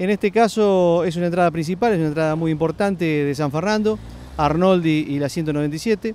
En este caso es una entrada principal, es una entrada muy importante de San Fernando, Arnoldi y la 197,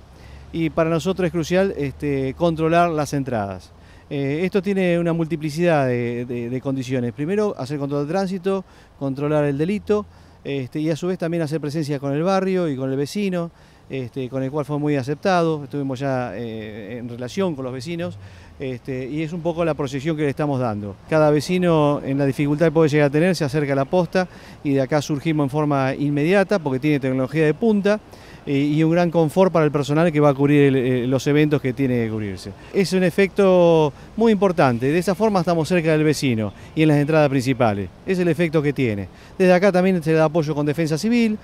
y para nosotros es crucial este, controlar las entradas. Eh, esto tiene una multiplicidad de, condiciones. Primero, hacer control de tránsito, controlar el delito, este, y a su vez también hacer presencia con el barrio y con el vecino, este, con el cual fue muy aceptado, estuvimos ya eh, en relación con los vecinos este, y es un poco la proyección que le estamos dando. Cada vecino en la dificultad que puede llegar a tener se acerca a la posta y de acá surgimos en forma inmediata porque tiene tecnología de punta y un gran confort para el personal que va a cubrir eh, los eventos que tiene que cubrirse. Es un efecto muy importante, de esa forma estamos cerca del vecino y en las entradas principales, es el efecto que tiene. Desde acá también se da apoyo con defensa civil,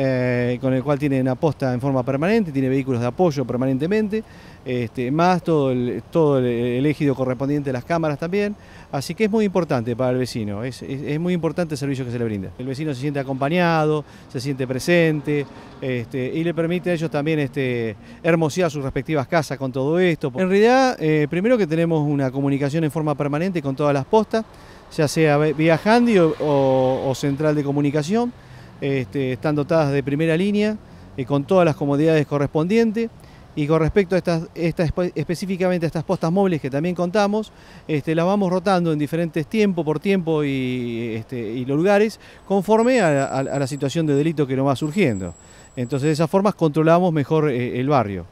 eh, con el cual tiene una posta en forma permanente, tiene vehículos de apoyo permanentemente, este, más todo, el, todo ejido correspondiente a las cámaras también, así que es muy importante para el vecino, es, muy importante el servicio que se le brinda. El vecino se siente acompañado, se siente presente este, y le permite a ellos también este, hermosear sus respectivas casas con todo esto. En realidad, eh, primero que tenemos una comunicación en forma permanente con todas las postas, ya sea vía handy o central de comunicación, este, están dotadas de primera línea, eh, con todas las comodidades correspondientes. Y con respecto a estas, específicamente a estas postas móviles que también contamos, este, las vamos rotando en diferentes tiempos, por tiempo y, este, lugares, conforme a, la situación de delito que nos va surgiendo. Entonces de esas formas controlamos mejor eh, el barrio.